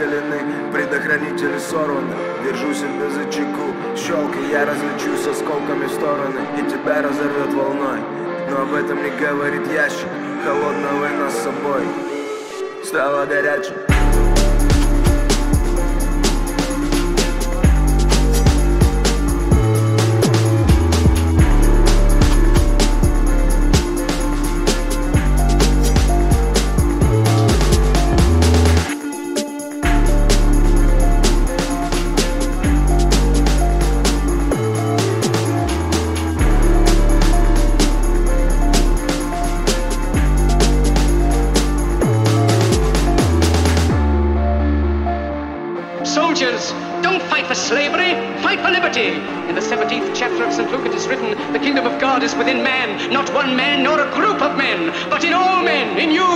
Раскалены, предохранители сорваны Держу себя за чеку, щелк и я разлечусь осколками в стороны И тебя разорвет волной. Но об этом не говорит ящик Холодного война с собой. Стало горячим Soldiers, don't fight for slavery, fight for liberty. In the 17th chapter of St. Luke it is written, The kingdom of God is within man, not one man nor a group of men, but in all men, in you.